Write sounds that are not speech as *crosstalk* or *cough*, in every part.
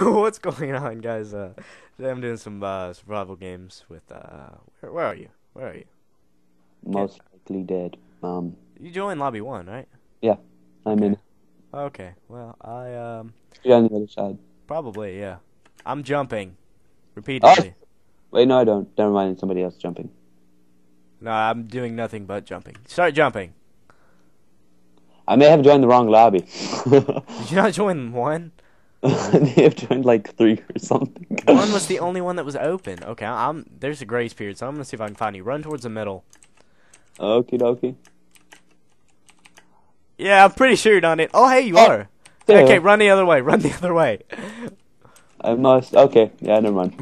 *laughs* What's going on, guys? Uh, today I'm doing some uh, survival games with. Uh, where, where are you? Where are you? Most likely dead. Um, You joined lobby one, right? Yeah, I'm in. Okay. Well, I um You're on the other side. probably yeah. I'm jumping repeatedly. Wait, no, I don't. Never mind. Somebody else jumping. No, I'm doing nothing but jumping. Start jumping. I may have joined the wrong lobby. Did you not join one? *laughs* May have joined like three or something. One was *laughs* the only one that was open. Okay, I'm there's a grace period, so I'm gonna see if I can find you. Run towards the middle. Okie dokie. Yeah, I'm pretty sure you're on it. Oh, hey, you Oh, are. there. Okay, run the other way. Run the other way. *laughs* I must. Okay. Yeah, never mind.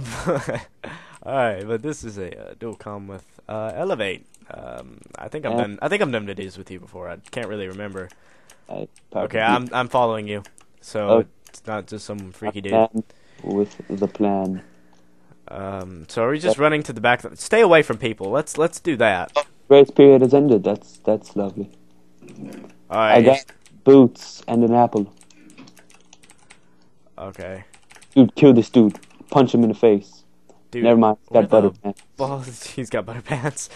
Alright, but this is a uh, dual com with uh, Elevate. Um, I think I'm Yeah. done. I think I'm done to with you before. I can't really remember. I Okay, I'm I'm following you, so Oh. It's not just some freaky dude. with the plan. Um, so are we just running to the back? Stay away from people. Let's let's do that. Grace period has ended. That's that's lovely. All I got boots and an apple. Okay, Dude, kill this dude. Punch him in the face. dude. Never mind. He's got butter pants. balls- *laughs* He's got butter pants.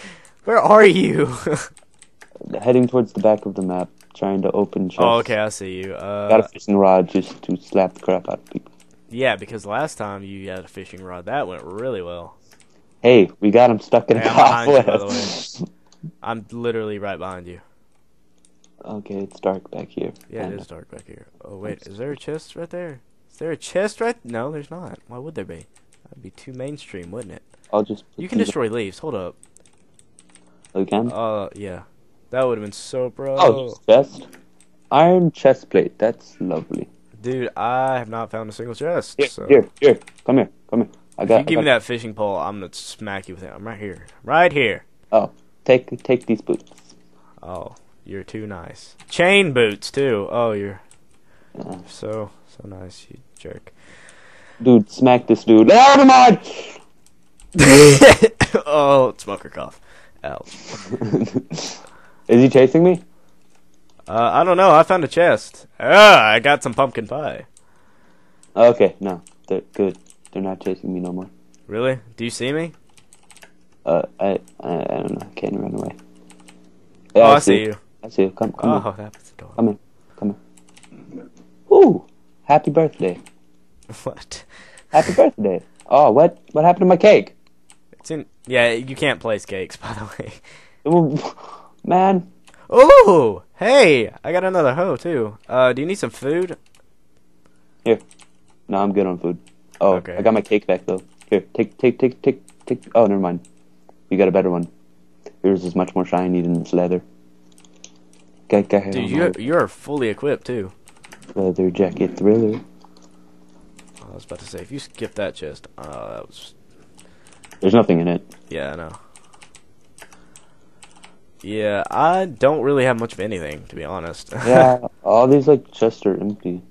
Where are you? *laughs* Heading towards the back of the map, trying to open chests. oh, okay, I see you. Uh, Got a fishing rod just to slap the crap out of people. yeah, because last time you had a fishing rod, that went really well. Hey, we got him stuck in a Hey, I'm behind you, by the cobweb. I'm literally right behind you. Okay, it's dark back here. Yeah, it is dark back here. Oh wait, is there a chest right there? Is there a chest right? No, there's not. Why would there be? That'd be too mainstream, wouldn't it? I'll just. You can destroy leaves. Hold up. We can. Uh, yeah, that would have been so bro. oh, chest. Iron chest plate. That's lovely. Dude, I have not found a single chest. Here, so. here, here. Come here, come here. I got. If you give I me that fishing pole, I'm gonna smack you with it. I'm right here, right here. Oh, take, take these boots. Oh, you're too nice. Chain boots too. Oh, you're Uh, so so nice, you jerk. dude, smack this dude. Out of mine! *laughs* oh, smoker cough. Ouch. *laughs* Is he chasing me? Uh, I don't know. I found a chest. Ah, I got some pumpkin pie. Okay, no. They're good. They're not chasing me no more. Really? Do you see me? Uh, I, I, I don't know. I can't run away. oh, I see you. I see you. Come, come Oh, on. that's the door. Come in. Come in. Ooh! Happy birthday. *laughs* What? Happy birthday. Oh, what? What happened to my cake? It's in. Yeah, you can't place cakes, by the way. Oh, Man, Ooh, hey, I got another hoe too. Uh, do you need some food? Here. No, I'm good on food. Oh, Okay. I got my cake back though. Here, take, take, take, take, take. Oh, never mind. You got a better one. Yours is much more shiny than this leather. Got, got Dude, you you're fully equipped too. leather jacket thriller. I was about to say, if you skip that chest, uh, that was There's nothing in it. yeah, I know. Yeah, I don't really have much of anything to be honest. *laughs* Yeah, all these like chests are empty.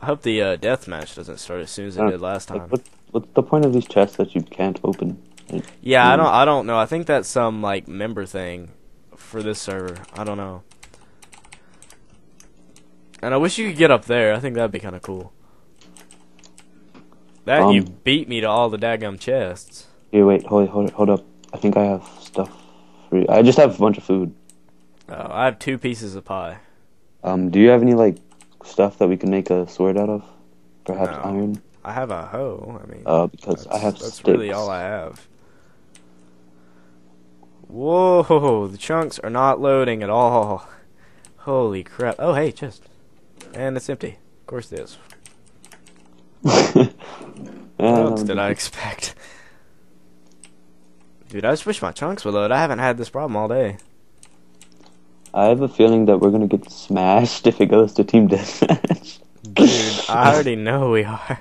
I hope the uh, death match doesn't start as soon as it did last time. Like, what, what's the point of these chests that you can't open? Like, Yeah, I don't. I don't know. I think that's some like member thing for this server. I don't know. And I wish you could get up there. I think that'd be kind of cool. That you Um, beat me to all the daggum chests. Here, wait, hold, hold, hold up. I think I have stuff I just have a bunch of food. Oh, I have two pieces of pie. Um, do you have any like stuff that we can make a sword out of? Perhaps No. iron. I have a hoe. I mean, Uh, because I have that's sticks. really all I have. Whoa, the chunks are not loading at all. Holy crap. Oh, hey, chest. And it's empty. Of course it is. *laughs* What else did I expect? Dude, I just wish my chunks would load. I haven't had this problem all day. I have a feeling that we're gonna get smashed *laughs* if it goes to team deathmatch. Dude, I *laughs* already know we are.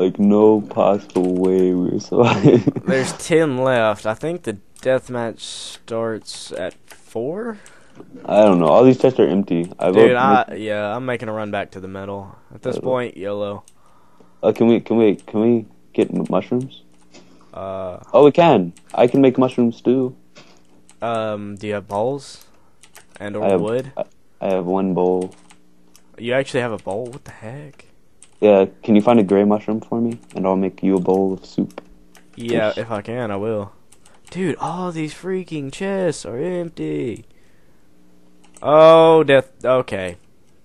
like no possible way we're surviving. *laughs* There's 10 left. I think the deathmatch starts at 4? I don't know. All these chests are empty. I Dude, I, yeah, I'm making a run back to the metal. At this Uh, point, YOLO. Uh, can we? Can we? Can we get m- mushrooms? Uh, Oh, we can. I can make mushroom stew. um, do you have bowls And or I have- wood? I have one bowl. You actually have a bowl? What the heck? Yeah, can you find a gray mushroom for me, and I'll make you a bowl of soup. Yeah, if I can, I will. Dude, all these freaking chests are empty. Oh, death. Okay.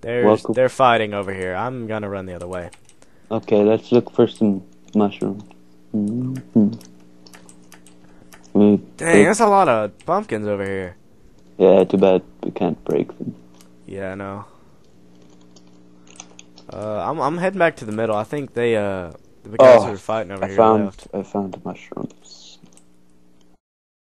There's, Welcome. they're fighting over here. I'm gonna run the other way. Okay, let's look for some mushrooms. Mm-hmm. Dang, take- that's a lot of pumpkins over here. yeah, too bad we can't break them. Yeah, I know. Uh, I'm I'm heading back to the middle. I think they uh the guys Oh, who were fighting over I here found left. I found mushrooms.